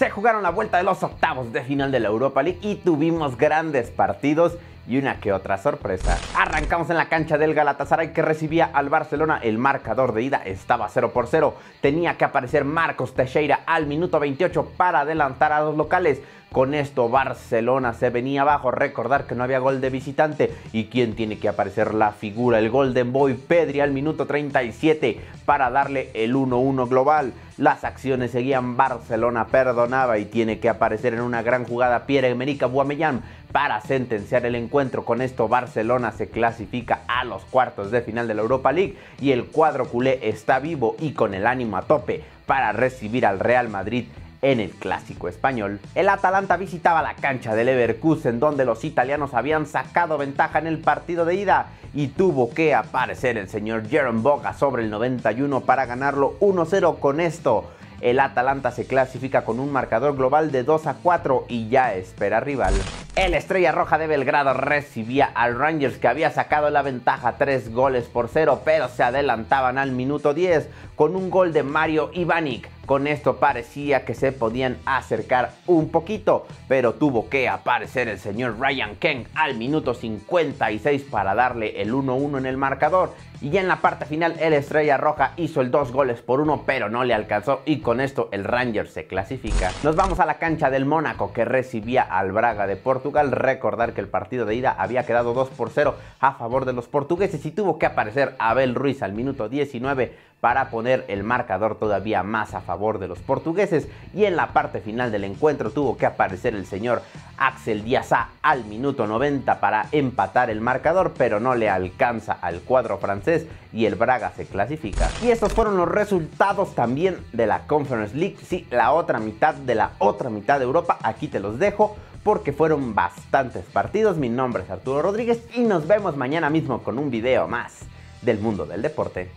Se jugaron la vuelta de los octavos de final de la Europa League y tuvimos grandes partidos y una que otra sorpresa. Arrancamos en la cancha del Galatasaray que recibía al Barcelona. El marcador de ida estaba 0 por 0. Tenía que aparecer Marcos Teixeira al minuto 28 para adelantar a los locales. Con esto Barcelona se venía abajo. Recordar que no había gol de visitante. ¿Y quién tiene que aparecer la figura? El Golden Boy Pedri al minuto 37 para darle el 1-1 global. Las acciones seguían. Barcelona perdonaba y tiene que aparecer en una gran jugada Pierre-Emerick Aubameyang para sentenciar el encuentro. Con esto Barcelona se clasifica a los cuartos de final de la Europa League y el cuadro culé está vivo y con el ánimo a tope para recibir al Real Madrid en el clásico español. El Atalanta visitaba la cancha del Leverkusen donde los italianos habían sacado ventaja en el partido de ida y tuvo que aparecer el señor Jerome Boga sobre el 91 para ganarlo 1-0 con esto. El Atalanta se clasifica con un marcador global de 2 a 4 y ya espera rival. El Estrella Roja de Belgrado recibía al Rangers que había sacado la ventaja 3 goles por 0, pero se adelantaban al minuto 10 con un gol de Mario Ivanic. Con esto parecía que se podían acercar un poquito, pero tuvo que aparecer el señor Ryan Kent al minuto 56 para darle el 1-1 en el marcador. Y ya en la parte final el Estrella Roja hizo el 2 goles por 1, pero no le alcanzó y con esto el Rangers se clasifica. Nos vamos a la cancha del Mónaco que recibía al Braga de Portugal. Recordar que el partido de ida había quedado 2 por 0 a favor de los portugueses y tuvo que aparecer Abel Ruiz al minuto 19 para poner el marcador todavía más a favor de los portugueses. Y en la parte final del encuentro tuvo que aparecer el señor Axel Diazá al minuto 90 para empatar el marcador pero no le alcanza al cuadro francés y el Braga se clasifica. Y estos fueron los resultados también de la Conference League, sí, la otra mitad de la otra mitad de Europa, aquí te los dejo porque fueron bastantes partidos. Mi nombre es Arturo Rodríguez y nos vemos mañana mismo con un video más del mundo del deporte.